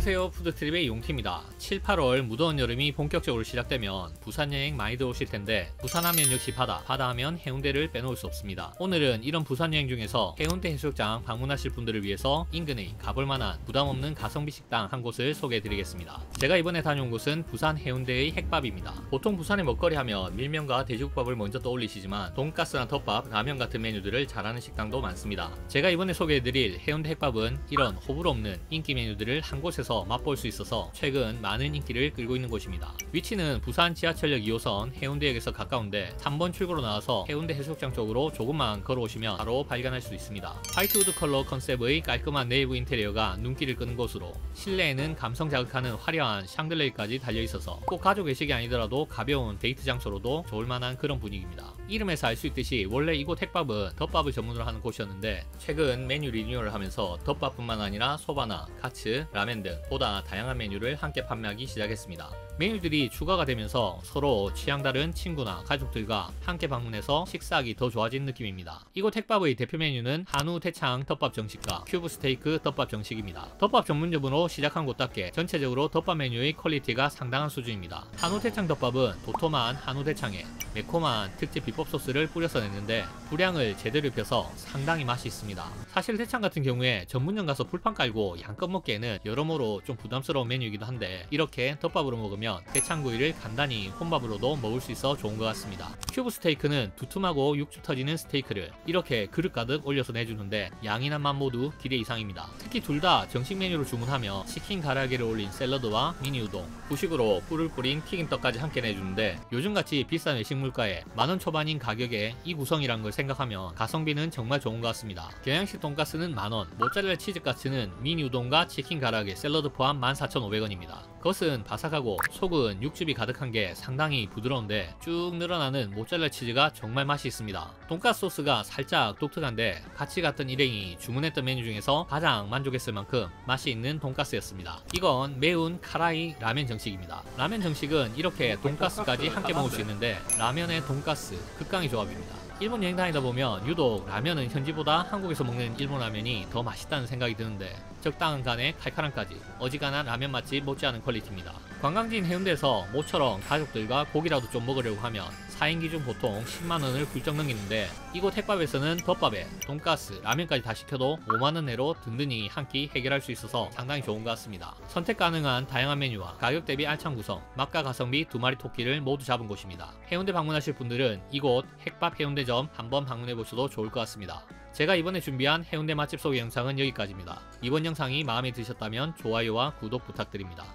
안녕하세요. 푸드트립의 용티입니다. 7, 8월 무더운 여름이 본격적으로 시작되면 부산 여행 많이 들어오실 텐데 부산하면 역시 바다 바다하면 해운대를 빼놓을 수 없습니다. 오늘은 이런 부산 여행 중에서 해운대 해수욕장 방문하실 분들을 위해서 인근의 가볼만한 부담없는 가성비 식당 한 곳을 소개해 드리겠습니다. 제가 이번에 다녀온 곳은 부산 해운대의 핵밥입니다. 보통 부산의 먹거리 하면 밀면과 돼지국밥을 먼저 떠올리시지만 돈가스나 덮밥, 라면 같은 메뉴들을 잘하는 식당도 많습니다. 제가 이번에 소개해 드릴 해운대 핵밥은 이런 호불호 없는 인기 메뉴들을 한 곳에서 맛볼 수 있어서 최근 많은 인기를 끌고 있는 곳입니다. 위치는 부산 지하철역 2호선 해운대역에서 가까운데 3번 출구로 나와서 해운대 해수욕장 쪽으로 조금만 걸어오시면 바로 발견할 수 있습니다. 화이트우드 컬러 컨셉의 깔끔한 내부 인테리어가 눈길을 끄는 곳으로 실내에는 감성 자극하는 화려한 샹들리에까지 달려있어서 꼭 가족 외식이 아니더라도 가벼운 데이트 장소로도 좋을 만한 그런 분위기입니다. 이름에서 알 수 있듯이 원래 이곳 핵밥은 덮밥을 전문으로 하는 곳이었는데 최근 메뉴 리뉴얼을 하면서 덮밥뿐만 아니라 소바나, 카츠, 라멘 등 보다 다양한 메뉴를 함께 판매하기 시작했습니다. 메뉴들이 추가가 되면서 서로 취향 다른 친구나 가족들과 함께 방문해서 식사하기 더 좋아진 느낌입니다. 이곳 핵밥의 대표 메뉴는 한우 대창 덮밥 정식과 큐브 스테이크 덮밥 정식입니다. 덮밥 전문점으로 시작한 곳답게 전체적으로 덮밥 메뉴의 퀄리티가 상당한 수준입니다. 한우 대창 덮밥은 도톰한 한우 대창에 매콤한 특제 비법 소스를 뿌려서 냈는데 불향을 제대로 입혀서 상당히 맛이 있습니다. 사실 대창 같은 경우에 전문점 가서 불판 깔고 양껏 먹기에는 여러모로 좀 부담스러운 메뉴이기도 한데 이렇게 덮밥으로 먹으면 대창구이를 간단히 혼밥으로도 먹을 수 있어 좋은 것 같습니다. 큐브 스테이크는 두툼하고 육즙 터지는 스테이크를 이렇게 그릇 가득 올려서 내주는데 양이나 맛 모두 기대 이상입니다. 특히 둘 다 정식 메뉴로 주문하면 치킨 가라아게를 올린 샐러드와 미니 우동, 후식으로 꿀을 뿌린 튀김떡까지 함께 내주는데 요즘같이 비싼 외식 물가에 만원 초반 인 가격에 이 구성이란 걸 생각하면 가성비는 정말 좋은 것 같습니다. 경양식 돈가스는 만원, 모짜렐라 치즈 가츠는 미니 우동과 치킨 가라게 샐러드 포함 14,500원입니다. 겉은 바삭하고 속은 육즙이 가득한 게 상당히 부드러운데 쭉 늘어나는 모짜렐라 치즈가 정말 맛이 있습니다. 돈가스 소스가 살짝 독특한데 같이 갔던 일행이 주문했던 메뉴 중에서 가장 만족했을 만큼 맛이 있는 돈가스였습니다. 이건 매운 카라이 라면 정식입니다. 라면 정식은 이렇게 돈가스까지 함께 먹을 수 있는데 라면에 돈가스 극강의 조합입니다. 일본 여행 다니다 보면 유독 라면은 현지보다 한국에서 먹는 일본 라면이 더 맛있다는 생각이 드는데 적당한 간에 칼칼함까지 어지간한 라면 맛집 못지않은 퀄리티입니다. 관광지인 해운대에서 모처럼 가족들과 고기라도 좀 먹으려고 하면 4인 기준 보통 10만원을 훌쩍 넘기는데 이곳 핵밥에서는 덮밥에 돈가스, 라면까지 다 시켜도 5만원 내로 든든히 한 끼 해결할 수 있어서 상당히 좋은 것 같습니다. 선택 가능한 다양한 메뉴와 가격 대비 알찬 구성, 맛과 가성비 두 마리 토끼를 모두 잡은 곳입니다. 해운대 방문하실 분들은 이곳 핵밥 해운대점 한번 방문해 보셔도 좋을 것 같습니다. 제가 이번에 준비한 해운대 맛집 소개 영상은 여기까지입니다. 이번 영상이 마음에 드셨다면 좋아요와 구독 부탁드립니다.